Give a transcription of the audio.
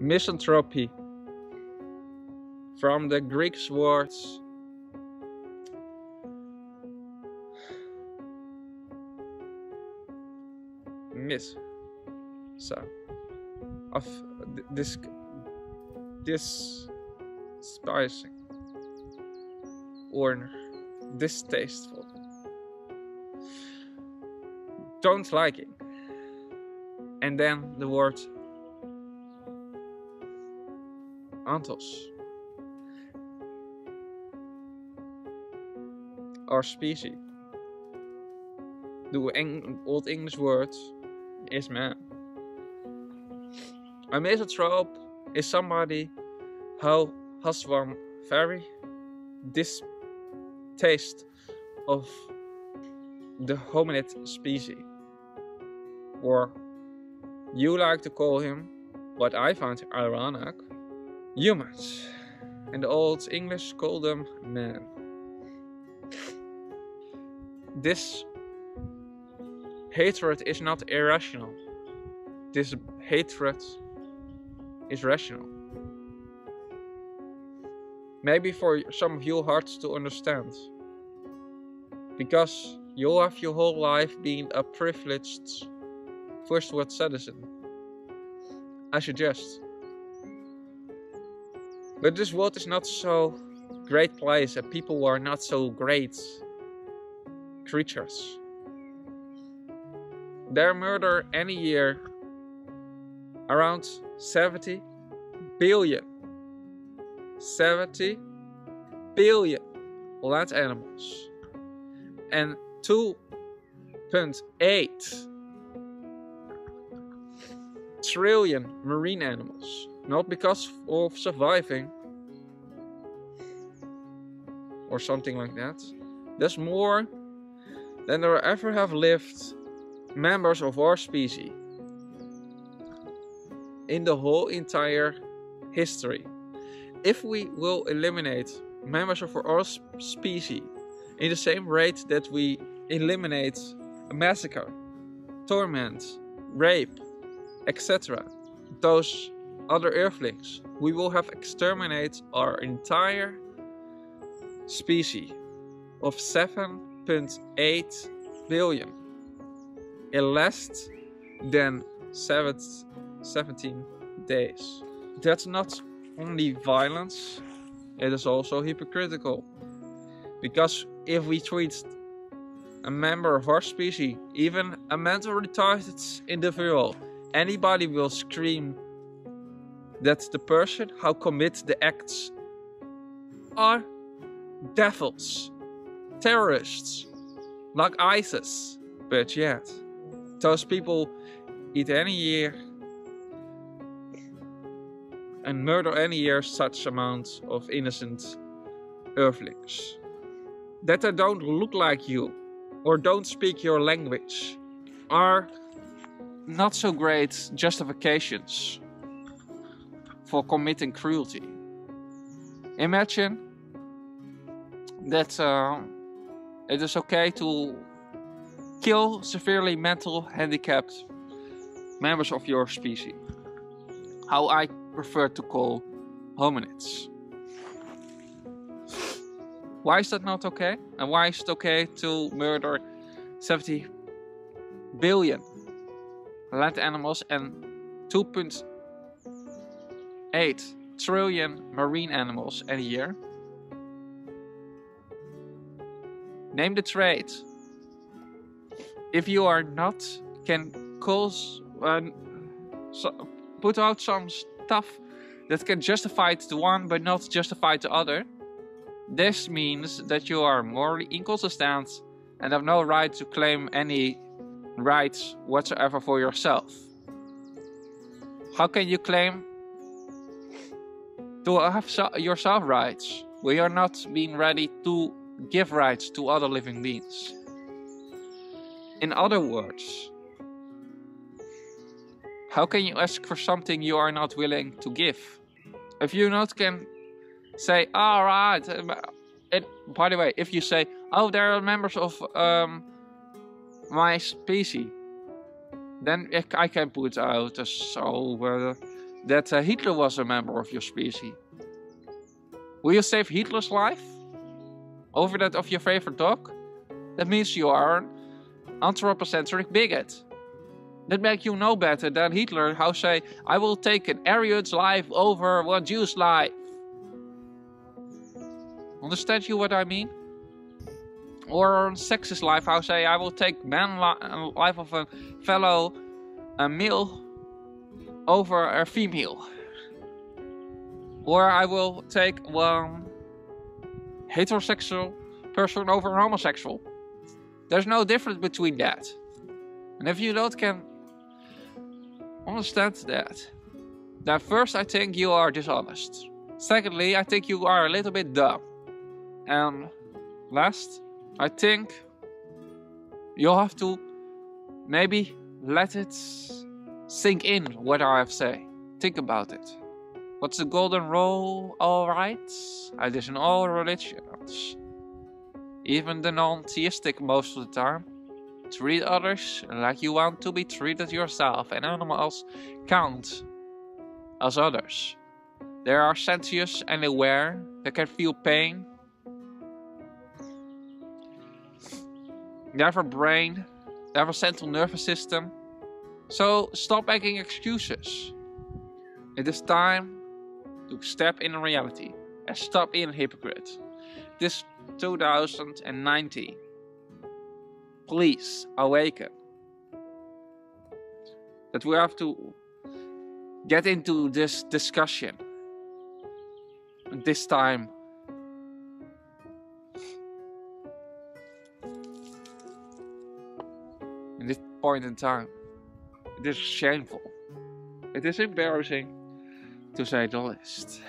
misanthropy from the Greek words mis so of th- this this spicing or distasteful. Don't like it. And then the word anthos or species. The Eng- old english word is man a misanthrope is somebody who has one very distaste of the hominid species. Or you like to call him, what I find ironic, humans. And the old English call them men. This hatred is not irrational. This hatred is rational. Maybe for some of you hard to understand. Because you have your whole life been a privileged first world citizen. I suggest. But this world is not so great place and people are not so great creatures. They murder any year around 70 billion. 70 billion land animals. And 2.8 trillion marine animals not because of surviving or something like that There's more than there ever have lived members of our species in the whole entire history. If we will eliminate members of our species in the same rate that we eliminate a massacre, torment, rape, etc., those other earthlings, we will have exterminated our entire species of 7.8 billion in less than 7 17 days. That's not only violence, it is also hypocritical. Because if we treat a member of our species, even a mentally retarded individual, anybody will scream that the person who commits the acts are devils, terrorists, like ISIS. But yet, those people eat any year and murder any year such amounts of innocent earthlings. That they don't look like you or don't speak your language are not so great justifications for committing cruelty. Imagine that uh, it is okay to kill severely mental handicapped members of your species. How I prefer to call hominids. Why is that not okay? And why is it okay to murder 70 billion land animals and 2.8 trillion marine animals a year? Name the trade. If you are not, can cause, uh, so, put out some stuff that can justify to one but not justify to other. This means that you are morally inconsistent and have no right to claim any rights whatsoever for yourself. How can you claim to have yourself rights when you're not being ready to give rights to other living beings? In other words, how can you ask for something you are not willing to give? If you not can say, all right, it, by the way, if you say, oh, there are members of um, my species, then I can put out a so uh, that uh, Hitler was a member of your species? Will you save Hitler's life over that of your favorite dog? That means you are an anthropocentric bigot. That makes you know better than Hitler, how say, I will take an Aryan's life over one Jew's life. Understand you what I mean? Or sexist life, how say, I will take man li life of a fellow a male over a female. Or I will take one heterosexual person over a homosexual. There's no difference between that. And if you don't can understand that, then first I think you are dishonest. Secondly, I think you are a little bit dumb. And last, I think you'll have to maybe let it sink in what I have say. Think about it. What's the golden rule? Alright? It is in all religions. Even the non-theistic most of the time. Treat others like you want to be treated yourself and animals count as others. They are sentient and aware, they can feel pain. They have a brain, they have a central nervous system. So stop making excuses. It is time to step in reality and stop being a hypocrite. This 2090. Please awaken. That we have to get into this discussion. This time. In this point in time. It is shameful. It is embarrassing to say the least.